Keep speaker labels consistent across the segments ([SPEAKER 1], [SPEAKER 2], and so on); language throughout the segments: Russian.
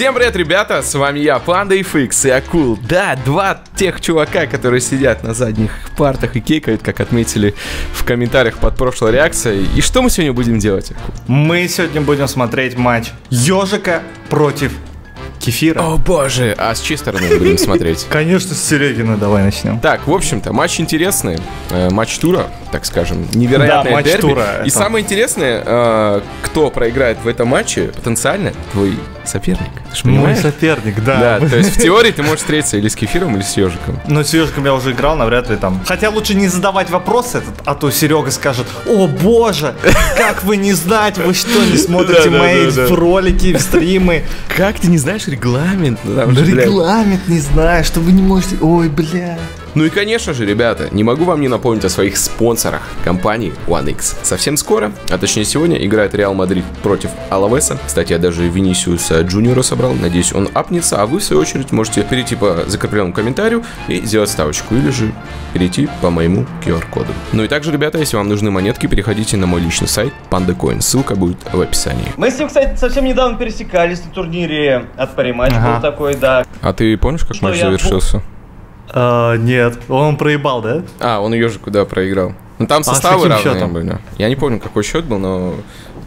[SPEAKER 1] Всем привет, ребята, с вами я, Панда и Фикс, и Акул. Да, два тех чувака, которые сидят на задних партах и кекают, как отметили в комментариях под прошлой реакцией. И что мы сегодня будем делать, Акул?
[SPEAKER 2] Мы сегодня будем смотреть матч Ежика против Кефира.
[SPEAKER 1] О боже, а с чьей стороны мы будем смотреть?
[SPEAKER 2] Конечно, с Серегиной давай начнем.
[SPEAKER 1] Так, в общем-то, матч интересный. Э, матч тура, так скажем. Невероятное
[SPEAKER 2] Да, матч
[SPEAKER 1] дерби.
[SPEAKER 2] тура,
[SPEAKER 1] И
[SPEAKER 2] это-
[SPEAKER 1] самое интересное, э, кто проиграет в этом матче, потенциально твой соперник. Ты
[SPEAKER 2] Мой соперник, да.
[SPEAKER 1] Да, то есть в теории ты можешь встретиться или с кефиром, или с ежиком.
[SPEAKER 2] Но с Ежиком я уже играл, навряд ли там. Хотя лучше не задавать вопрос этот, а то Серега скажет, о боже, как вы не знаете, вы что, не смотрите мои ролики, стримы?
[SPEAKER 1] Как ты не знаешь регламент? Ну, же, блядь.
[SPEAKER 2] Регламент не знаю, что вы не можете... Ой, бля.
[SPEAKER 1] Ну и конечно же, ребята, не могу вам не напомнить о своих спонсорах компании OneX. Совсем скоро, а точнее сегодня, играет Реал Мадрид против Алавеса. Кстати, я даже Винисиуса Джуниора собрал, надеюсь, он апнется, а вы, в свою очередь, можете перейти по закрепленному комментарию и сделать ставочку, или же перейти по моему QR-коду. Ну и также, ребята, если вам нужны монетки, переходите на мой личный сайт PandaCoin, ссылка будет в описании.
[SPEAKER 3] Мы с ним, кстати, совсем недавно пересекались на турнире от Пари матч
[SPEAKER 2] Ага.
[SPEAKER 3] был такой, да.
[SPEAKER 1] А ты помнишь, как
[SPEAKER 3] Что
[SPEAKER 1] матч
[SPEAKER 3] я-
[SPEAKER 1] завершился?
[SPEAKER 2] А, нет, он проебал, да?
[SPEAKER 1] А, он ежику, да, проиграл. Ну там
[SPEAKER 2] А
[SPEAKER 1] составы
[SPEAKER 2] каким
[SPEAKER 1] равные
[SPEAKER 2] счетом?
[SPEAKER 1] были. Я не помню, какой счет был, но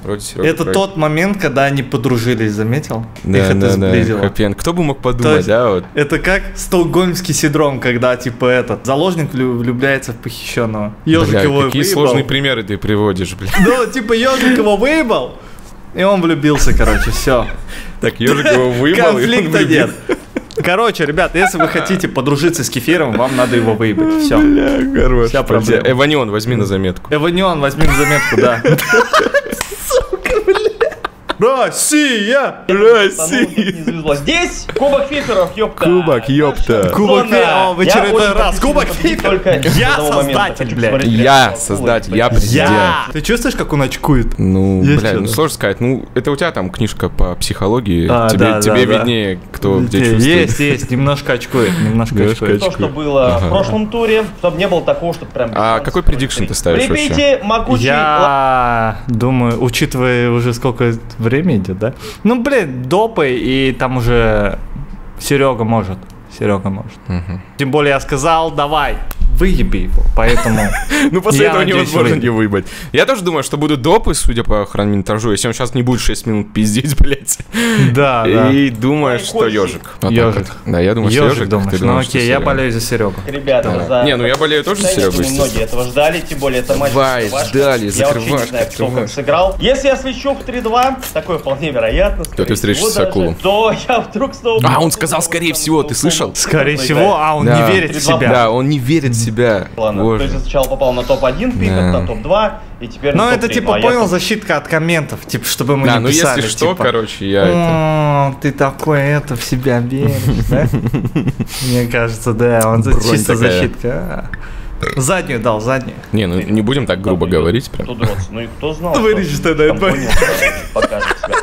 [SPEAKER 1] вроде Серега
[SPEAKER 2] Это
[SPEAKER 1] проиграл.
[SPEAKER 2] тот момент, когда они подружились, заметил?
[SPEAKER 1] Да,
[SPEAKER 2] Их это
[SPEAKER 1] да, да,
[SPEAKER 2] сблизило.
[SPEAKER 1] Кто бы мог подумать,
[SPEAKER 2] есть
[SPEAKER 1] да, вот.
[SPEAKER 2] Это как стокгольмский синдром, когда типа этот заложник влю- влюбляется в похищенного. Ежик
[SPEAKER 1] Бля,
[SPEAKER 2] его
[SPEAKER 1] какие
[SPEAKER 2] выебал.
[SPEAKER 1] сложные примеры ты приводишь, бля.
[SPEAKER 2] Ну, типа ежик его выебал, и он влюбился, короче, все.
[SPEAKER 1] Так, ежик его выебал, и он
[SPEAKER 2] Конфликта нет. Короче, ребят, если вы хотите подружиться с кефиром, вам надо его выебать. Все.
[SPEAKER 1] Бля, хорош.
[SPEAKER 2] Вся проблема.
[SPEAKER 1] Эванион, возьми на заметку.
[SPEAKER 2] Эванион, возьми на заметку, да. Россия!
[SPEAKER 3] Завезло. Здесь Кубок Фиферов, ёпта.
[SPEAKER 1] Кубок, ёпта.
[SPEAKER 2] Кубок
[SPEAKER 3] Зона.
[SPEAKER 2] Фи- о, в
[SPEAKER 3] Я
[SPEAKER 2] очередной раз. Кубок Фиферов. Я создатель, блядь.
[SPEAKER 1] Я создатель, я
[SPEAKER 3] блядь.
[SPEAKER 1] президент.
[SPEAKER 2] Ты чувствуешь, как он очкует?
[SPEAKER 1] Ну,
[SPEAKER 2] Есть
[SPEAKER 1] бля,
[SPEAKER 2] что-то?
[SPEAKER 1] ну сложно сказать. Ну, это у тебя там книжка по психологии.
[SPEAKER 2] А,
[SPEAKER 1] тебе виднее, кто где чувствует.
[SPEAKER 2] Есть, есть, немножко очкует, немножко очкует.
[SPEAKER 3] То, что было в прошлом туре, чтобы не было такого, что прям...
[SPEAKER 1] А какой предикшн ты ставишь вообще?
[SPEAKER 3] Припейте могучий...
[SPEAKER 2] Я думаю, учитывая уже сколько время идет, да? Ну, блин, допы, и там уже Серега может. Серега может.
[SPEAKER 1] Мгм.
[SPEAKER 2] Тем более я сказал, давай, выеби его. Поэтому
[SPEAKER 1] Ну, после этого невозможно не выебать. Я тоже думаю, что будут допы, судя по хронометражу, если он сейчас не будет 6 минут пиздеть, блядь.
[SPEAKER 2] да, да.
[SPEAKER 1] И думаю,
[SPEAKER 3] Ой,
[SPEAKER 1] что ежик. Вот. Да, я думаю, что
[SPEAKER 2] Ежик
[SPEAKER 1] ежик.
[SPEAKER 2] думаешь? Ну
[SPEAKER 1] думаешь,
[SPEAKER 2] окей, я болею за Серегу.
[SPEAKER 3] Ребята, за...
[SPEAKER 1] Не, ну я болею тоже за Серегу,
[SPEAKER 3] Многие этого ждали, тем более это матч
[SPEAKER 1] Давай,
[SPEAKER 3] закрывашка.
[SPEAKER 1] ждали,
[SPEAKER 3] Я вообще не
[SPEAKER 1] закрывашка,
[SPEAKER 3] знаю, кто как сыграл. Если я свечу в 3-2, такое вполне вероятно. скорее
[SPEAKER 1] ты встретишься с акулом.
[SPEAKER 3] То я вдруг снова...
[SPEAKER 1] А, он сказал, скорее всего, ты слышал?
[SPEAKER 2] Скорее всего, а он не верит в себя.
[SPEAKER 1] Да, он не верит в себя.
[SPEAKER 3] Ладно, то есть я сначала попал на топ-1 пиков,
[SPEAKER 1] Да.
[SPEAKER 3] на топ-2, и теперь
[SPEAKER 2] Ну
[SPEAKER 3] на
[SPEAKER 2] это
[SPEAKER 3] топ-3.
[SPEAKER 2] типа,
[SPEAKER 3] Ну, а я
[SPEAKER 2] понял,
[SPEAKER 3] там-
[SPEAKER 2] защитка от комментов, типа, чтобы мы
[SPEAKER 1] Да,
[SPEAKER 2] не
[SPEAKER 1] ну
[SPEAKER 2] писали,
[SPEAKER 1] если что,
[SPEAKER 2] типа,
[SPEAKER 1] короче, я это...
[SPEAKER 2] «О, ты такой это в себя веришь, да? Мне кажется, да, он чисто защитка. а. Заднюю дал, заднюю.
[SPEAKER 1] Не, ну не будем так грубо говорить прям.
[SPEAKER 3] Ну и кто знал,
[SPEAKER 2] Вырежешь
[SPEAKER 3] что
[SPEAKER 2] тогда это.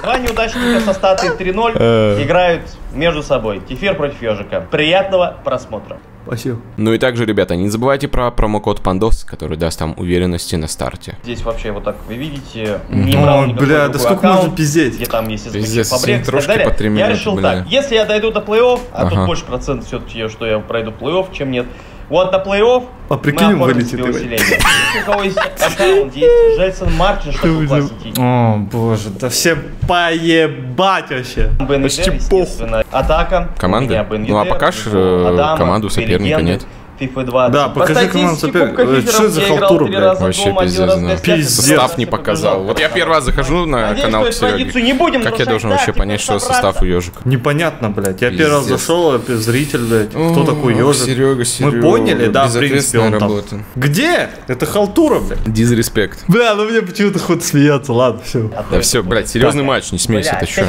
[SPEAKER 3] Два неудачника со статой 3-0
[SPEAKER 1] Э.
[SPEAKER 3] играют между собой. Кефир против ежика. Приятного просмотра.
[SPEAKER 2] Спасибо.
[SPEAKER 1] Ну и также, ребята, не забывайте про промокод Пандос, который даст вам уверенности на старте.
[SPEAKER 3] Здесь вообще вот так вы видите, не
[SPEAKER 2] Ой,
[SPEAKER 3] брал никакой
[SPEAKER 2] бля, да сколько
[SPEAKER 3] аккаунт,
[SPEAKER 2] можно пиздеть?
[SPEAKER 3] Где там есть
[SPEAKER 1] Пиздец,
[SPEAKER 3] и так далее.
[SPEAKER 1] по три
[SPEAKER 3] Я
[SPEAKER 1] минуты,
[SPEAKER 3] решил
[SPEAKER 1] бля.
[SPEAKER 3] так, если я дойду до плей-офф, а
[SPEAKER 1] Ага.
[SPEAKER 3] тут больше процентов все-таки, что я пройду плей-офф, чем нет. Вот на плей-офф
[SPEAKER 2] А прикинь,
[SPEAKER 3] мы
[SPEAKER 2] вылетит,
[SPEAKER 3] себе
[SPEAKER 2] давай.
[SPEAKER 3] усиление. Если у кого есть аккаунт, есть Жельсон Мартин, что такой классненький.
[SPEAKER 2] О, боже, да все поебать вообще.
[SPEAKER 3] Бен
[SPEAKER 1] Почти похуй.
[SPEAKER 3] Атака.
[SPEAKER 1] Команды?
[SPEAKER 3] Бен
[SPEAKER 1] Ну, а пока ж,
[SPEAKER 3] его
[SPEAKER 1] э, команду соперника нет.
[SPEAKER 3] FIFA 20.
[SPEAKER 2] Да,
[SPEAKER 3] По
[SPEAKER 2] покажи команду
[SPEAKER 3] статистике
[SPEAKER 2] соперника. Э, что за халтура, блядь?
[SPEAKER 1] Вообще пиздец,
[SPEAKER 2] Пиздец.
[SPEAKER 3] это
[SPEAKER 1] Состав не показал. Вот я первый раз захожу на канал
[SPEAKER 3] традицию не будем
[SPEAKER 1] Как я должен вообще понять, что состав у ежика?
[SPEAKER 2] Непонятно, блядь. Я первый раз зашел, я зритель, блядь. Кто такой ежик?
[SPEAKER 1] Серега,
[SPEAKER 2] Мы поняли, да, в принципе, он
[SPEAKER 1] работа.
[SPEAKER 2] Где? Это халтура, блядь.
[SPEAKER 1] Дизреспект.
[SPEAKER 2] Бля, ну мне почему-то хоть смеяться, ладно, все.
[SPEAKER 3] А
[SPEAKER 1] Да
[SPEAKER 3] это
[SPEAKER 1] все, блядь, серьезный матч, не смейся,
[SPEAKER 3] опять
[SPEAKER 1] что?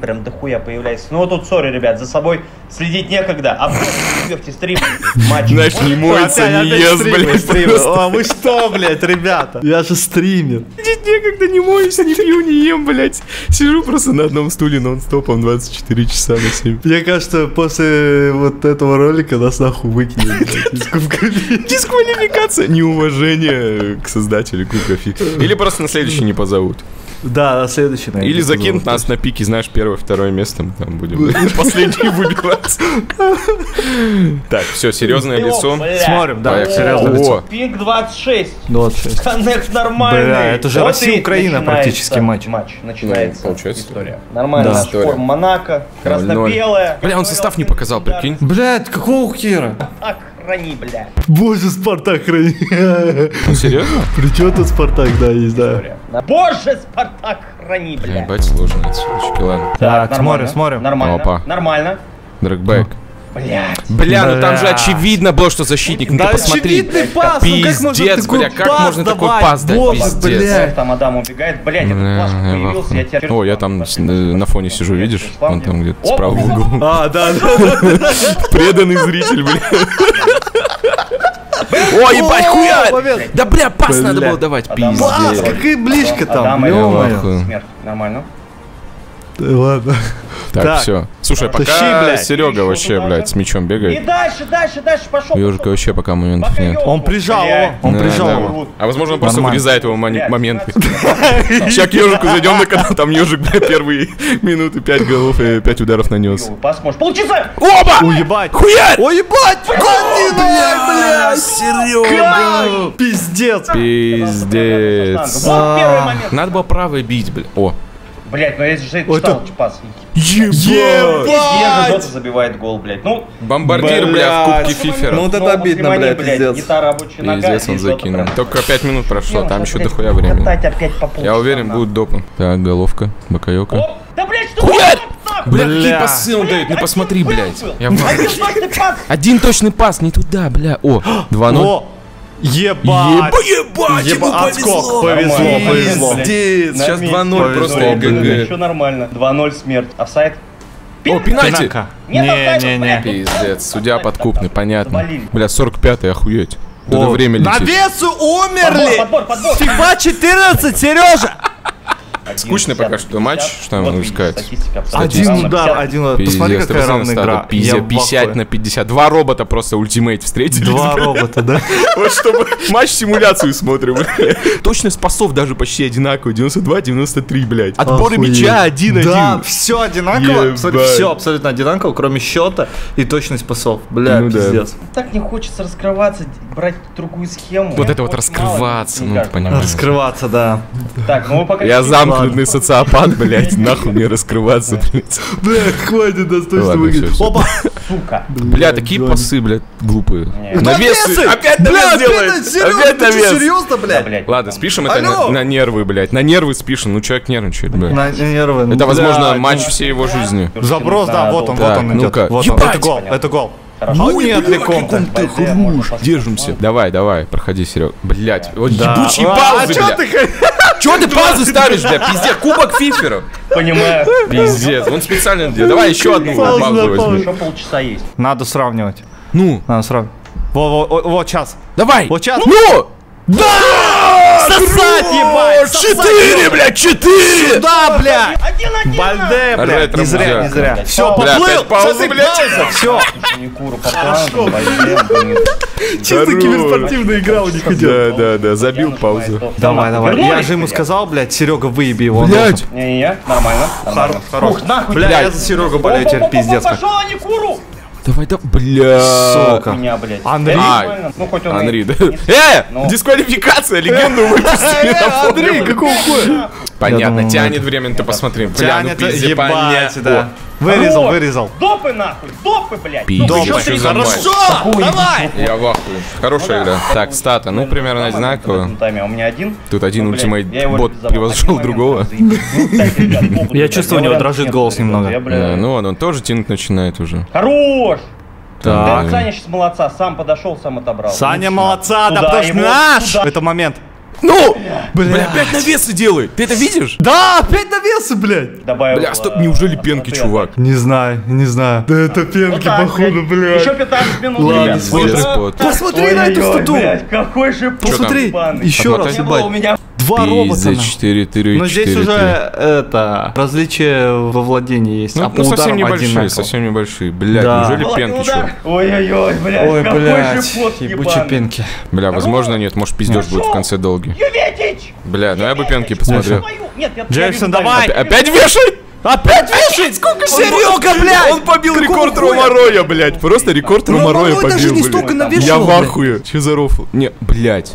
[SPEAKER 3] Прям дохуя появляется. Ну вот тут, сори, ребят, за собой следить некогда. А просто готовьте стрим, матч.
[SPEAKER 1] Знаешь, не моется, не ест, блядь. просто.
[SPEAKER 2] А вы что, блядь, ребята? Я же стример.
[SPEAKER 1] Никогда не моюсь, не пью, не ем, блядь. Сижу просто на одном стуле нон-стопом 24 часа на 7.
[SPEAKER 2] Мне кажется, после вот этого ролика нас нахуй выкинет.
[SPEAKER 1] Дисквалификация. Неуважение к создателю Кубка Фи. Или просто на следующий не позовут.
[SPEAKER 2] Да, на следующий, наверное.
[SPEAKER 1] Или закинут нас на пике, знаешь, первое, второе место, мы там будем последние выбиваться. Так, все, серьезное лицо.
[SPEAKER 2] Смотрим, да,
[SPEAKER 1] Поехали.
[SPEAKER 2] серьезно лицо.
[SPEAKER 1] О,
[SPEAKER 3] Пинг 26.
[SPEAKER 2] 26.
[SPEAKER 3] Коннект нормальный.
[SPEAKER 2] Бля, это же Россия-Украина
[SPEAKER 3] начинается
[SPEAKER 2] практически матч.
[SPEAKER 3] Матч начинается.
[SPEAKER 1] Ну, получается.
[SPEAKER 3] история. Нормальная форма Монако, красно-белая.
[SPEAKER 1] Бля, он состав не показал, прикинь.
[SPEAKER 2] Блядь, какого хера?
[SPEAKER 3] Храни, бля.
[SPEAKER 2] Боже, Спартак храни.
[SPEAKER 1] Ну, серьезно?
[SPEAKER 2] При чем тут Спартак, да, есть, да.
[SPEAKER 3] История. Боже, Спартак, храни,
[SPEAKER 1] Бля, ебать сложно это все. Ладно.
[SPEAKER 2] Так,
[SPEAKER 3] нормально,
[SPEAKER 2] смотрим, смотрим.
[SPEAKER 3] Нормально,
[SPEAKER 1] Опа.
[SPEAKER 3] нормально.
[SPEAKER 1] Дрэгбэк.
[SPEAKER 3] Блядь.
[SPEAKER 1] Бля, ну там же очевидно было, что защитник. Ну
[SPEAKER 2] Да
[SPEAKER 1] ты посмотри.
[SPEAKER 2] очевидный пас, ну как можно
[SPEAKER 1] Пиздец,
[SPEAKER 2] такой
[SPEAKER 1] бля, как
[SPEAKER 2] пас
[SPEAKER 1] можно такой
[SPEAKER 2] давать?
[SPEAKER 1] пас дать,
[SPEAKER 2] Боже,
[SPEAKER 1] пиздец.
[SPEAKER 2] бля.
[SPEAKER 3] Там Адам убегает. Блядь, этот
[SPEAKER 1] в
[SPEAKER 3] появился, я тебя...
[SPEAKER 1] О, я там с- э, на фоне сижу, видишь? Он там где-то справа в углу.
[SPEAKER 2] А, да, да.
[SPEAKER 1] Преданный зритель, бля. О, ебать, хуя! Да, бля, пас надо было давать,
[SPEAKER 2] Пас,
[SPEAKER 1] пиздец.
[SPEAKER 3] Адам.
[SPEAKER 2] какая ближка там.
[SPEAKER 3] Нормально.
[SPEAKER 2] Да Ладно.
[SPEAKER 1] Так,
[SPEAKER 2] Так.
[SPEAKER 1] все. Слушай,
[SPEAKER 2] Тащи,
[SPEAKER 1] пока
[SPEAKER 2] блядь.
[SPEAKER 1] Серега вообще,
[SPEAKER 3] туда
[SPEAKER 1] блядь, с мячом
[SPEAKER 3] И
[SPEAKER 1] бегает,
[SPEAKER 3] дальше, дальше, дальше, пошел.
[SPEAKER 1] у Ежика вообще пока моментов нет.
[SPEAKER 2] Он прижал его, он
[SPEAKER 1] Да,
[SPEAKER 2] прижал
[SPEAKER 1] да.
[SPEAKER 2] его.
[SPEAKER 1] А возможно, он просто
[SPEAKER 2] Нормально.
[SPEAKER 1] вырезает его
[SPEAKER 3] Блядь,
[SPEAKER 1] моменты. Сейчас к ежику зайдем на канал, там ежик, бля, первые минуты, 5 голов и 5 ударов нанес.
[SPEAKER 3] Пас может получиться.
[SPEAKER 1] Оба!
[SPEAKER 2] Уебать.
[SPEAKER 1] Хуя!
[SPEAKER 2] Ой, ебать!
[SPEAKER 1] Бля, Серега!
[SPEAKER 2] Пиздец.
[SPEAKER 1] Пиздец. Надо было правой бить, бля. О.
[SPEAKER 3] Блять, ну я же
[SPEAKER 2] Ой,
[SPEAKER 3] читал
[SPEAKER 2] это-
[SPEAKER 3] пас.
[SPEAKER 1] Ебать!
[SPEAKER 3] Здесь Жота забивает гол, блядь. Ну,
[SPEAKER 1] Бомбардир, бля, в Кубке. Фифера.
[SPEAKER 2] Ну, вот это
[SPEAKER 3] снова
[SPEAKER 2] обидно, блядь, пиздец.
[SPEAKER 3] Гитара рабочая нога.
[SPEAKER 1] Пиздец, он закинул. Только 5 минут прошло,
[SPEAKER 3] Ну,
[SPEAKER 1] там еще дохуя времени. Я уверен, будет допом. Так, головка, Бакаёка.
[SPEAKER 3] Оп, Да, блядь, что?
[SPEAKER 1] Бля, какие пасы он дает, ну посмотри, блядь.
[SPEAKER 3] был.
[SPEAKER 1] Я в ахуе.
[SPEAKER 3] Один точный пас.
[SPEAKER 1] Один точный пас, не туда, бля. О, 2-0.
[SPEAKER 2] Ебать.
[SPEAKER 1] ебать,
[SPEAKER 2] Еба- отскок, повезло, повезло.
[SPEAKER 3] блядь.
[SPEAKER 1] Пиздец, сейчас
[SPEAKER 3] На
[SPEAKER 1] 2-0
[SPEAKER 2] месте.
[SPEAKER 1] просто
[SPEAKER 2] Повезло,
[SPEAKER 1] ГГ.
[SPEAKER 3] Еще нормально. 2-0 смерть. Офсайд.
[SPEAKER 1] О, пенальти.
[SPEAKER 2] Пинака.
[SPEAKER 3] Нет,
[SPEAKER 2] Не,
[SPEAKER 3] офсайда,
[SPEAKER 2] не,
[SPEAKER 3] блядь.
[SPEAKER 2] не.
[SPEAKER 1] Пиздец, судья подкупный, понятно. Бля, 45-й, охуеть. Вот это время
[SPEAKER 2] На
[SPEAKER 1] летит.
[SPEAKER 2] весу
[SPEAKER 3] Подбор,
[SPEAKER 2] умерли.
[SPEAKER 3] подбор, подбор.
[SPEAKER 2] Фиба 14, Сережа.
[SPEAKER 1] Скучный пока что матч, что я могу сказать.
[SPEAKER 2] Один удар, один удар. Посмотри, какая равная игра.
[SPEAKER 1] стату. Пиздец,
[SPEAKER 2] Я в
[SPEAKER 1] 50
[SPEAKER 2] ахуе.
[SPEAKER 1] на 50. Два робота просто ультимейт встретились.
[SPEAKER 2] Два робота, да?
[SPEAKER 1] Вот чтобы матч-симуляцию смотрим. Точность пасов даже почти одинаковая. 92-93, блядь. Отборы мяча 1-1.
[SPEAKER 2] Да, все одинаково. Все абсолютно одинаково, кроме счета и точность пасов. Бля,
[SPEAKER 1] Ну
[SPEAKER 2] пиздец.
[SPEAKER 3] Так не хочется раскрываться, брать другую схему.
[SPEAKER 1] Вот это вот раскрываться, ну, понимаешь.
[SPEAKER 2] Раскрываться, да.
[SPEAKER 3] Так, ну вы пока...
[SPEAKER 1] Я
[SPEAKER 3] чуть-чуть-
[SPEAKER 1] замкнутый социопат, блядь. Нахуй мне раскрываться, блядь.
[SPEAKER 2] Бля, хватит
[SPEAKER 1] всё, всё.
[SPEAKER 2] Опа!
[SPEAKER 3] Сука.
[SPEAKER 1] Бля, такие пасы, блядь, глупые. Навесы! Опять навес
[SPEAKER 2] Бля,
[SPEAKER 1] делает!
[SPEAKER 2] опять, ты
[SPEAKER 1] навес!
[SPEAKER 2] серьезно, блядь?
[SPEAKER 3] блядь.
[SPEAKER 1] Ладно, спишем это на, нервы, блядь. На нервы спишем. Ну, человек нервничает, блядь.
[SPEAKER 2] На нервы. ну,
[SPEAKER 1] Это, возможно,
[SPEAKER 2] блядь,
[SPEAKER 1] матч
[SPEAKER 2] ну,
[SPEAKER 1] всей его жизни.
[SPEAKER 2] Заброс, да, вот он, вот он идет. Вот он, это гол, это гол.
[SPEAKER 3] Хорошо.
[SPEAKER 2] Ну нет, Леком-то.
[SPEAKER 1] ты хорош. Держимся. Давай, давай, проходи, Серег. Блять, вот
[SPEAKER 2] Да.
[SPEAKER 1] ебучие
[SPEAKER 2] А,
[SPEAKER 1] паузы,
[SPEAKER 2] а чё
[SPEAKER 1] бля.
[SPEAKER 2] ты
[SPEAKER 1] Чё ты паузы ставишь, бля? Пиздец, кубок фиферов.
[SPEAKER 3] Понимаю.
[SPEAKER 1] Пиздец, он специально делает. Давай еще одну паузу возьми.
[SPEAKER 3] Еще полчаса есть.
[SPEAKER 2] Надо сравнивать.
[SPEAKER 1] Ну,
[SPEAKER 2] Надо сравнивать. Во, во, вот сейчас.
[SPEAKER 1] давай.
[SPEAKER 2] Вот сейчас.
[SPEAKER 1] Ну!
[SPEAKER 2] Сосать, ебать!
[SPEAKER 1] Четыре, блядь, четыре!
[SPEAKER 2] Да, блядь! Бальде, блядь, не зря, не зря. Все, поплыл! Сейчас
[SPEAKER 1] блядь.
[SPEAKER 2] пауза, все.
[SPEAKER 3] Бальде,
[SPEAKER 2] Чисто
[SPEAKER 1] Хорош.
[SPEAKER 2] киберспортивная игра у них идет.
[SPEAKER 1] Да, да, да, забил паузу.
[SPEAKER 2] Давай, давай. Я же ему сказал, блядь, Серега, выеби его.
[SPEAKER 1] Блядь.
[SPEAKER 3] Не-не-не, нормально.
[SPEAKER 2] хорош.
[SPEAKER 3] Ух, нахуй,
[SPEAKER 2] Бля, я за Серегу болею теперь пиздец как.
[SPEAKER 3] Пошел Никуру!
[SPEAKER 1] Давай, да, бля.
[SPEAKER 2] Сука.
[SPEAKER 3] Меня, блядь. Да,
[SPEAKER 1] А.
[SPEAKER 3] Ну, хоть он
[SPEAKER 1] Анри, да. Э, дисквалификация, легенду выпустили.
[SPEAKER 2] Э, Андрей, какого хуя?
[SPEAKER 1] Понятно,
[SPEAKER 2] думаю,
[SPEAKER 1] тянет время, ты посмотри. Бля, ну
[SPEAKER 2] Тянет,
[SPEAKER 1] пиздец,
[SPEAKER 2] ебать,
[SPEAKER 1] понятно.
[SPEAKER 2] да. Вырезал,
[SPEAKER 3] Хорош.
[SPEAKER 2] вырезал.
[SPEAKER 3] Допы нахуй, допы, блядь.
[SPEAKER 1] Пиздец,
[SPEAKER 3] Допы,
[SPEAKER 1] что
[SPEAKER 3] еще три
[SPEAKER 1] матч?
[SPEAKER 3] Такую
[SPEAKER 2] давай!
[SPEAKER 1] Я в ахуе. Хорошая игра. Так, стата, ну, примерно одинаково.
[SPEAKER 3] тайме, а у меня один.
[SPEAKER 1] Тут один
[SPEAKER 3] Ну,
[SPEAKER 1] ультимейт бот
[SPEAKER 3] Один
[SPEAKER 1] другого.
[SPEAKER 3] Ну,
[SPEAKER 2] Я чувствую, у него дрожит голос немного.
[SPEAKER 1] Э, Ну, он, он тоже тянуть начинает уже.
[SPEAKER 3] Хорош! Да,
[SPEAKER 1] Так.
[SPEAKER 3] Саня сейчас молодца, сам подошел, сам отобрал.
[SPEAKER 2] Саня молодца, да потому что наш! Это момент.
[SPEAKER 1] Ну! Бля, опять навесы делает. Ты это видишь?
[SPEAKER 2] Да, опять навесы, блядь.
[SPEAKER 3] Добавил,
[SPEAKER 1] Бля, стоп,
[SPEAKER 3] э,
[SPEAKER 1] неужели пенки,
[SPEAKER 3] смотри,
[SPEAKER 1] чувак?
[SPEAKER 2] Не знаю, не знаю. Да это пенки,
[SPEAKER 3] Еще 15 минут,
[SPEAKER 2] Ладно,
[SPEAKER 3] так.
[SPEAKER 1] Посмотри
[SPEAKER 2] Посмотри на эту
[SPEAKER 3] Ой-ой-ой,
[SPEAKER 2] стату.
[SPEAKER 3] блядь, какой же?
[SPEAKER 2] Посмотри, еще раз, ебать. Два робота.
[SPEAKER 1] Пиздец,
[SPEAKER 2] нахуй.
[SPEAKER 1] 4 3
[SPEAKER 2] Но здесь уже это различие во владении есть.
[SPEAKER 1] Ну,
[SPEAKER 2] а по
[SPEAKER 1] ну, совсем небольшие,
[SPEAKER 2] одинаково.
[SPEAKER 1] совсем небольшие. Блядь,
[SPEAKER 2] Да.
[SPEAKER 1] неужели
[SPEAKER 3] Молотный
[SPEAKER 1] пенки
[SPEAKER 3] удар.
[SPEAKER 1] что?
[SPEAKER 3] Ой-ой-ой, блядь,
[SPEAKER 2] Ой,
[SPEAKER 3] какой
[SPEAKER 2] блядь, ебучие пенки.
[SPEAKER 1] Бля, возможно, нет, может пиздеж будет в конце долгий.
[SPEAKER 3] Юветич!
[SPEAKER 1] Бля, ну я бы пенки посмотрел.
[SPEAKER 2] Джексон,
[SPEAKER 3] я
[SPEAKER 2] давай!
[SPEAKER 1] Опять вешает?
[SPEAKER 2] Опять вешает! Сколько Серега, блядь!
[SPEAKER 1] Он побил
[SPEAKER 2] Какого
[SPEAKER 1] рекорд
[SPEAKER 2] хуя?
[SPEAKER 1] Ромароя, блядь. Просто рекорд Ромароя
[SPEAKER 2] Ромарой даже
[SPEAKER 1] побил,
[SPEAKER 2] не
[SPEAKER 1] блядь.
[SPEAKER 2] столько
[SPEAKER 1] Я
[SPEAKER 2] навешал,
[SPEAKER 1] в
[SPEAKER 2] блядь.
[SPEAKER 1] ахуе. Че за рофл? Не, блядь.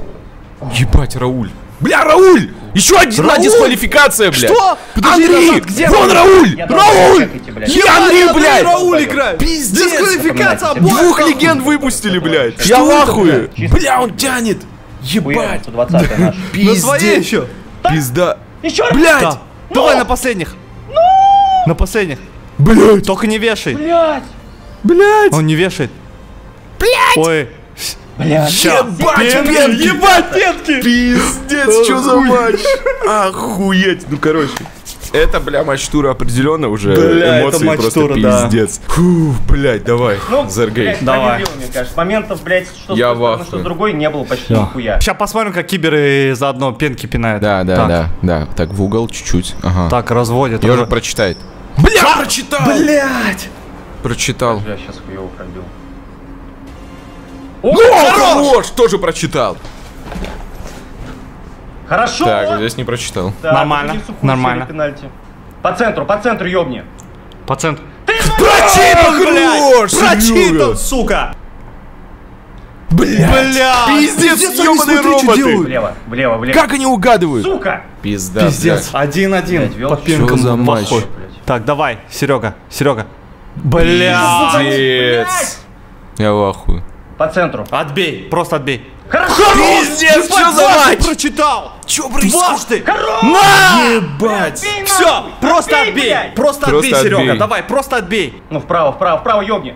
[SPEAKER 1] Ебать, Рауль. Бля, Рауль! Еще одна
[SPEAKER 2] Рауль?
[SPEAKER 1] дисквалификация, блядь.
[SPEAKER 2] Что?
[SPEAKER 1] Подожди,
[SPEAKER 2] Андрей,
[SPEAKER 1] назад,
[SPEAKER 2] где
[SPEAKER 1] Вон? Рауль!
[SPEAKER 3] Я
[SPEAKER 1] Рауль!
[SPEAKER 3] блядь.
[SPEAKER 1] Я Андрей, блядь!
[SPEAKER 2] Рауль играет!
[SPEAKER 1] Пиздец!
[SPEAKER 2] Дисквалификация обоих!
[SPEAKER 1] Двух легенд выпустили, блядь.
[SPEAKER 3] Что
[SPEAKER 1] Я в ахуе.
[SPEAKER 3] блядь?
[SPEAKER 1] Бля, он тянет. Ебать.
[SPEAKER 3] 120 наш.
[SPEAKER 2] На своей еще!
[SPEAKER 1] Пизда.
[SPEAKER 3] Еще раз!
[SPEAKER 1] Блядь!
[SPEAKER 2] Да. Давай на последних! На последних!
[SPEAKER 1] Блядь!
[SPEAKER 2] Только не вешай!
[SPEAKER 3] Блядь!
[SPEAKER 1] Блядь!
[SPEAKER 2] Он не вешает! Блять! Ой!
[SPEAKER 3] Блядь!
[SPEAKER 1] Ебать,
[SPEAKER 2] Пенки, ебать, пенки!
[SPEAKER 1] Пиздец, что за матч? Охуеть. Ну, короче. Это, бля, матч тура определенно уже.
[SPEAKER 2] Бля, это
[SPEAKER 1] Эмоции
[SPEAKER 2] матч
[SPEAKER 1] просто
[SPEAKER 2] тура, да.
[SPEAKER 1] пиздец. Фу, блядь, давай.
[SPEAKER 3] Ну,
[SPEAKER 1] Зергей.
[SPEAKER 3] блядь,
[SPEAKER 2] Давай.
[SPEAKER 3] победил, мне кажется. Моментов, блядь, что с
[SPEAKER 1] Я в
[SPEAKER 3] стороны, что с другой не было почти нихуя.
[SPEAKER 2] Сейчас посмотрим, как киберы заодно пенки пинают.
[SPEAKER 1] Да, да,
[SPEAKER 2] Так,
[SPEAKER 1] да, да. Так, в угол чуть-чуть. Ага.
[SPEAKER 2] Так, разводят.
[SPEAKER 1] Ежик прочитает. Бля, прочитал!
[SPEAKER 2] Блять!
[SPEAKER 1] Прочитал.
[SPEAKER 3] Бля, сейчас хуёво пробил.
[SPEAKER 1] Ну, хорош! Тоже прочитал.
[SPEAKER 3] Хорошо!
[SPEAKER 1] Так, вот здесь не прочитал.
[SPEAKER 3] Да,
[SPEAKER 2] Нормально, нормально.
[SPEAKER 3] пенальти. По центру, по центру ёбни.
[SPEAKER 2] По центру.
[SPEAKER 1] Прочитал,
[SPEAKER 2] блядь!
[SPEAKER 1] хорош!
[SPEAKER 2] Прочитан, сука!
[SPEAKER 1] Бля!
[SPEAKER 2] Бля!
[SPEAKER 1] Пиздец, ёбаные
[SPEAKER 2] смотри, что
[SPEAKER 1] роботы!
[SPEAKER 2] делают.
[SPEAKER 3] Влево, влево, влево.
[SPEAKER 1] Как они угадывают?
[SPEAKER 3] Сука!
[SPEAKER 1] Пизда,
[SPEAKER 2] Пиздец.
[SPEAKER 1] блядь.
[SPEAKER 2] Один-один.
[SPEAKER 3] Блядь,
[SPEAKER 2] По
[SPEAKER 3] чё
[SPEAKER 2] пенкам
[SPEAKER 1] за матч?
[SPEAKER 2] Так, давай, Серега, Серега. Бля!
[SPEAKER 1] Пиздец. Я в ахуе.
[SPEAKER 3] По центру.
[SPEAKER 2] Отбей, просто отбей.
[SPEAKER 3] Хорошо!
[SPEAKER 1] Пиздец, что за матч?
[SPEAKER 2] прочитал!
[SPEAKER 1] Чё
[SPEAKER 2] Дважды!
[SPEAKER 3] Хорош!
[SPEAKER 2] На!
[SPEAKER 1] Ебать!
[SPEAKER 3] Бей
[SPEAKER 2] Все, просто
[SPEAKER 3] Отбей,
[SPEAKER 2] отбей!
[SPEAKER 3] блядь!
[SPEAKER 2] Просто
[SPEAKER 1] Просто
[SPEAKER 2] отбей, Серега,
[SPEAKER 1] отбей.
[SPEAKER 2] давай, просто отбей!
[SPEAKER 3] Ну, вправо, вправо, вправо, ёбни.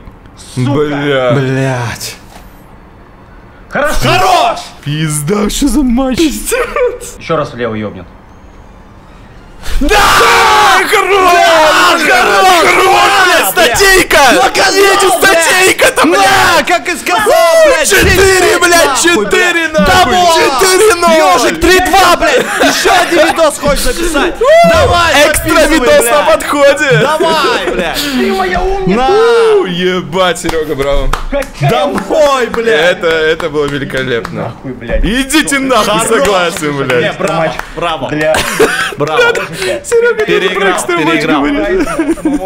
[SPEAKER 3] Сука!
[SPEAKER 1] Бля.
[SPEAKER 2] Блять.
[SPEAKER 3] Хорошо!
[SPEAKER 2] Хорош!
[SPEAKER 1] Пизда, что за матч?
[SPEAKER 3] Еще раз влево ёбнет.
[SPEAKER 1] Хорош! Статейка! Едет статейка-то,
[SPEAKER 2] На, как и сказал, блядь!
[SPEAKER 1] Четыре, блядь,
[SPEAKER 2] нахуй,
[SPEAKER 1] четыре,
[SPEAKER 2] блядь.
[SPEAKER 1] нахуй! Четыре, ноль!
[SPEAKER 2] Ёжик 3-2, блядь! Еще один видос хочешь записать? Давай,
[SPEAKER 1] Экстра подходе!
[SPEAKER 2] Давай, блядь!
[SPEAKER 3] Ты моя умница!
[SPEAKER 2] На!
[SPEAKER 1] Ебать, Серега, браво.
[SPEAKER 2] Домой, блядь!
[SPEAKER 1] Это, это было великолепно.
[SPEAKER 3] Нахуй, блядь.
[SPEAKER 1] Идите нахуй, согласен,
[SPEAKER 3] Не,
[SPEAKER 1] блядь.
[SPEAKER 2] Браво, браво,
[SPEAKER 3] Бля,
[SPEAKER 2] браво.
[SPEAKER 1] Серега,
[SPEAKER 2] Переиграл, переиграл.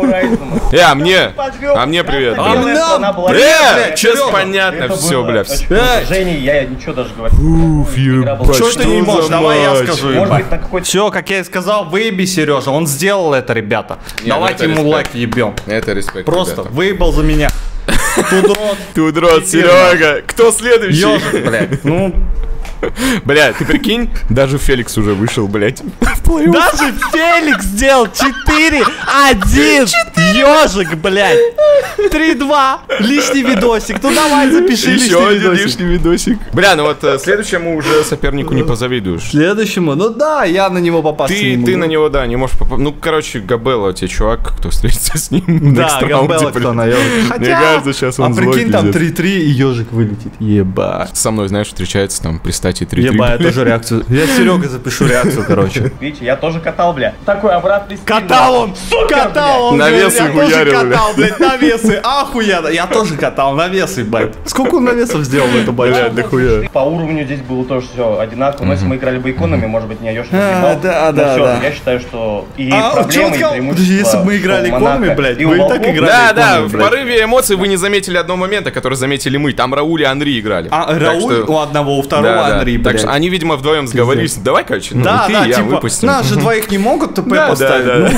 [SPEAKER 3] Райзену.
[SPEAKER 1] Э, а мне? А мне привет. Блядь.
[SPEAKER 3] страна была.
[SPEAKER 1] Э,
[SPEAKER 3] Серёга.
[SPEAKER 1] понятно все,
[SPEAKER 3] было
[SPEAKER 1] бля.
[SPEAKER 3] очень
[SPEAKER 1] всё.
[SPEAKER 3] круто. Женя, я ничего даже говорить.
[SPEAKER 1] Уф, ебать,
[SPEAKER 2] Чё ты не
[SPEAKER 1] что
[SPEAKER 2] можешь? Давай я скажу. Все, как я и сказал, выеби Сережа, он сделал это, ребята.
[SPEAKER 1] Не,
[SPEAKER 2] Давайте ему
[SPEAKER 1] респект.
[SPEAKER 2] лайк ебем.
[SPEAKER 1] Это респект,
[SPEAKER 2] Просто
[SPEAKER 1] ребята.
[SPEAKER 2] выебал за меня. Тудрот,
[SPEAKER 1] Тут рот, Серега. Кто следующий?
[SPEAKER 2] ежик, блядь. Ну,
[SPEAKER 1] Бля, ты прикинь, даже Феликс уже вышел, блядь,
[SPEAKER 2] даже Феликс сделал 4-1. Ежик, блядь. 3-2. Лишний видосик. Ну давай, запиши
[SPEAKER 1] Еще
[SPEAKER 2] лишний
[SPEAKER 1] один
[SPEAKER 2] видосик.
[SPEAKER 1] лишний видосик. Бля, ну вот э, следующему уже сопернику не позавидуешь.
[SPEAKER 2] Следующему, ну да, я на него попасть не
[SPEAKER 1] Ты,
[SPEAKER 2] могу.
[SPEAKER 1] ты на него, да, не можешь попасть. Ну, короче, Габелла, тебе чувак, кто встретится с ним.
[SPEAKER 2] Да,
[SPEAKER 1] next
[SPEAKER 2] Габелла
[SPEAKER 1] раунде,
[SPEAKER 2] кто
[SPEAKER 1] блин.
[SPEAKER 2] на ежик.
[SPEAKER 1] Мне кажется, сейчас он
[SPEAKER 2] А
[SPEAKER 1] злой,
[SPEAKER 2] прикинь, там
[SPEAKER 1] пиздец.
[SPEAKER 2] 3-3 и ежик вылетит. Ебать.
[SPEAKER 1] Со мной, знаешь, встречается там при стати 3
[SPEAKER 2] Ебать, я тоже реакцию. Я Серега запишу реакцию, короче.
[SPEAKER 3] Видите, я тоже катал, бля. Такой обратный.
[SPEAKER 2] Катал он! Катал он!
[SPEAKER 1] Навесы
[SPEAKER 2] блядь, Я тоже катал, блядь, навесы! Охуенно! Я тоже катал навесы, блядь. Сколько он навесов сделал в эту
[SPEAKER 1] Бля,
[SPEAKER 2] байку?
[SPEAKER 1] да хуя.
[SPEAKER 3] По уровню здесь было тоже все одинаково. Но если мы играли бы иконами, может быть, не Айоши
[SPEAKER 2] А, да, да, да.
[SPEAKER 3] Я считаю, что и
[SPEAKER 2] А,
[SPEAKER 3] проблемы, и преимущества.
[SPEAKER 2] Если бы мы играли иконами, блядь, вы и так играли.
[SPEAKER 1] Да, да, в
[SPEAKER 2] блядь.
[SPEAKER 1] порыве эмоций вы не заметили одного момента, который заметили мы. Там Рауль и Андрей играли.
[SPEAKER 2] А, Рауль у одного, у второго
[SPEAKER 1] да.
[SPEAKER 2] Андрей,
[SPEAKER 1] Так
[SPEAKER 2] блядь.
[SPEAKER 1] что они, видимо, вдвоем сговорились. Давай, короче, ну,
[SPEAKER 2] Да,
[SPEAKER 1] ты
[SPEAKER 2] да,
[SPEAKER 1] и я
[SPEAKER 2] типа,
[SPEAKER 1] выпустим.
[SPEAKER 2] нас же двоих не могут ТП поставить.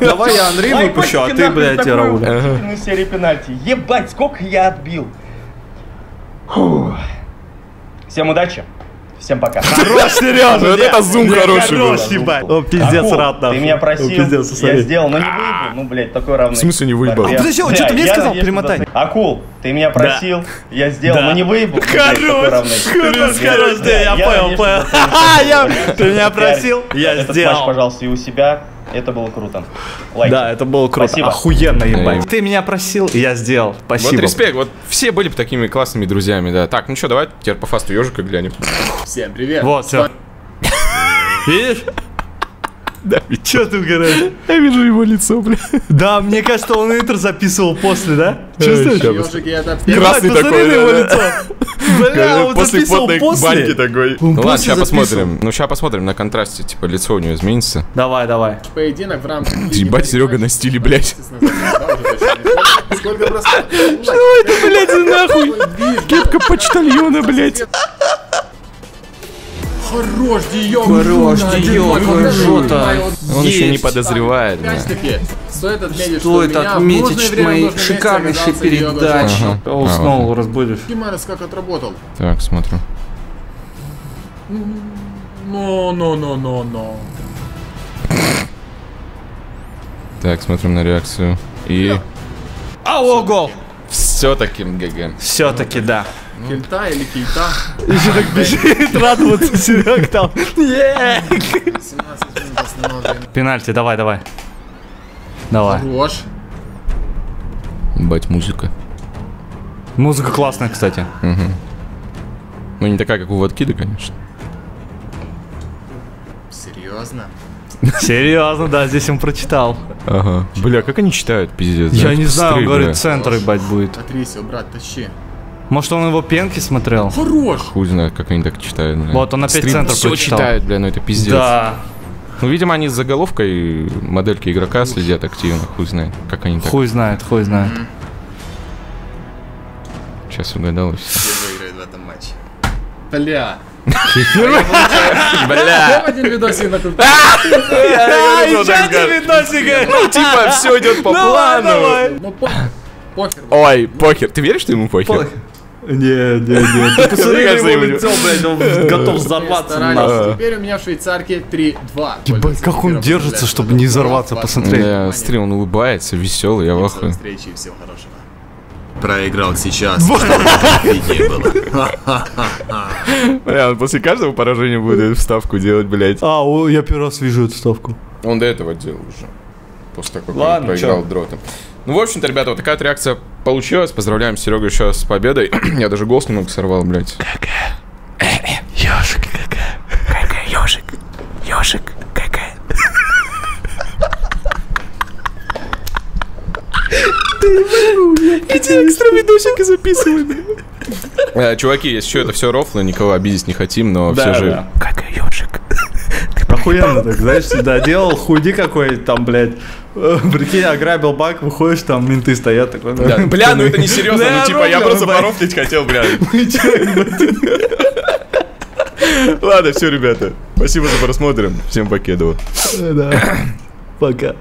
[SPEAKER 2] Ну, давай я Андрей выпущу, а ты, блядь, Рауль.
[SPEAKER 3] охуительную серию пенальти. Ебать, сколько я отбил. Фух. Всем удачи. Всем пока.
[SPEAKER 2] Хорош, Сережа!
[SPEAKER 1] Вот это зум хороший был.
[SPEAKER 2] Хорош, ебать. О, пиздец, рад нахуй.
[SPEAKER 3] Ты меня просил, я сделал, но не выебал. Ну, блядь, такой равный.
[SPEAKER 1] В смысле не выебал? А
[SPEAKER 2] подожди, он
[SPEAKER 3] бля,
[SPEAKER 2] что-то мне сказал, перемотай.
[SPEAKER 3] что- Акул, ты меня просил, я сделал, но не выебал.
[SPEAKER 2] Хорош, хорош, да, я понял, понял.
[SPEAKER 3] что ты это
[SPEAKER 2] Ты меня просил, я сделал.
[SPEAKER 3] пожалуйста, и у себя. Это было круто. Лайк.
[SPEAKER 2] Да, это было круто.
[SPEAKER 3] Спасибо.
[SPEAKER 2] Охуенно, ебать. Ты меня просил, я сделал.
[SPEAKER 1] Вот
[SPEAKER 2] Спасибо.
[SPEAKER 1] респект, вот все были бы такими классными друзьями, да. Так, ну что, давай теперь по фасту ежика глянем.
[SPEAKER 4] Всем привет.
[SPEAKER 2] Вот, все. Видишь?
[SPEAKER 1] Да,
[SPEAKER 2] Че ты угораешь?
[SPEAKER 1] я вижу его лицо, бля.
[SPEAKER 2] Да, мне кажется, он интро записывал после, да? Чувствуешь?
[SPEAKER 4] Ёжики, это
[SPEAKER 1] Красный такой,
[SPEAKER 2] его
[SPEAKER 1] да,
[SPEAKER 2] лицо. Бля, он
[SPEAKER 1] После
[SPEAKER 2] записывал
[SPEAKER 1] потной баньки такой. Ну ладно, сейчас посмотрим. Ну, сейчас посмотрим на контрасте, типа, лицо у него изменится.
[SPEAKER 2] Давай, давай.
[SPEAKER 4] поединок в рамках...
[SPEAKER 1] Ебать, Серега на стиле, блядь.
[SPEAKER 4] Сколько браслетов?
[SPEAKER 1] Блядь, нахуй. Кепка почтальона, блядь.
[SPEAKER 4] Хорош, Диёк!
[SPEAKER 2] Хорош, Диёк, жёта.
[SPEAKER 1] Он еще не подозревает,
[SPEAKER 4] стоит отметить, что
[SPEAKER 2] Стоит отметить, мои шикарнейшие передачи.
[SPEAKER 1] Ага.
[SPEAKER 2] Уснул, разбудишь.
[SPEAKER 4] Кимарес как отработал.
[SPEAKER 1] Так, смотрим.
[SPEAKER 4] Но, но, но, но, но.
[SPEAKER 1] Так, смотрим на реакцию. И
[SPEAKER 2] Алло, гол!
[SPEAKER 1] Все-таки ГГ.
[SPEAKER 2] Все-таки да.
[SPEAKER 4] Кельта или Кейта?
[SPEAKER 2] Еще так бежит радоваться Серег там. Е!
[SPEAKER 4] 17 минут основного времени.
[SPEAKER 2] Пенальти, давай, давай. Давай.
[SPEAKER 4] Хорош.
[SPEAKER 1] Бать, музыка.
[SPEAKER 2] Музыка классная, кстати.
[SPEAKER 1] Ну, не такая, как у Ваткида, конечно.
[SPEAKER 4] Серьезно?
[SPEAKER 2] Серьезно, да, здесь он прочитал.
[SPEAKER 1] Ага. Бля, как они читают, пиздец.
[SPEAKER 2] Я
[SPEAKER 1] да?
[SPEAKER 2] не знаю, он говорит,
[SPEAKER 1] бля.
[SPEAKER 2] центр ебать будет.
[SPEAKER 4] Отрись его, брат, тащи.
[SPEAKER 2] Может, он его пенки смотрел?
[SPEAKER 4] Хорош!
[SPEAKER 1] Хуй знает, как они так читают, бля.
[SPEAKER 2] Вот, он опять центр
[SPEAKER 1] все
[SPEAKER 2] прочитал.
[SPEAKER 1] читают, бля, ну это пиздец.
[SPEAKER 2] Да.
[SPEAKER 1] Ну, видимо, они с заголовкой модельки игрока следят активно. Хуй знает, как они так.
[SPEAKER 2] Хуй знает, хуй знает.
[SPEAKER 1] Сейчас угадал и все.
[SPEAKER 4] Кто в матче? Бля.
[SPEAKER 1] Бля!
[SPEAKER 4] один видосик на тут.
[SPEAKER 2] А, еще один видосик!
[SPEAKER 1] Ну, типа, все идет по плану.
[SPEAKER 4] Ну, по- похер.
[SPEAKER 1] Ой, покер. Ты веришь, что ему покер?
[SPEAKER 2] Не, не, не. Ты посмотри
[SPEAKER 1] кажется,
[SPEAKER 2] его лицо, блядь, он готов взорваться. Нахуй.
[SPEAKER 4] Теперь у меня в швейцарке 3-2.
[SPEAKER 2] Ебать, как он держится, чтобы не взорваться, посмотри.
[SPEAKER 1] Смотри, он улыбается, веселый, я в
[SPEAKER 4] До
[SPEAKER 1] ахуе.
[SPEAKER 4] встречи и всего хорошего. Проиграл сейчас, не было.
[SPEAKER 1] Бля, он после каждого поражения будет вставку делать, блядь.
[SPEAKER 2] А, я первый раз вижу эту ставку.
[SPEAKER 1] Он до этого делал уже. После того, как
[SPEAKER 2] Ладно,
[SPEAKER 1] он проиграл дротом. Ну, в общем-то, ребята, вот такая вот реакция получилась. Поздравляем Серегу еще с победой. Я даже голос немного сорвал, блядь.
[SPEAKER 2] Ёжик, какая. Какая ёжик. Ёжик, какая.
[SPEAKER 1] Иди экстра видосик и записывай, Э, Чуваки, если что, это все рофло, никого обидеть не хотим, но все же...
[SPEAKER 2] Какая ёжик. Охуенно так, знаешь, всегда делал худи какой там, блядь. э, Прикинь, ограбил банк, выходишь, там менты стоят такой.
[SPEAKER 1] Да, Бля, ну это не серьезно, ну типа я просто порофлить хотел, бля.
[SPEAKER 2] Ебать?
[SPEAKER 1] Ладно, все, ребята. Спасибо за просмотр. Всем покедово.
[SPEAKER 2] Да. Пока.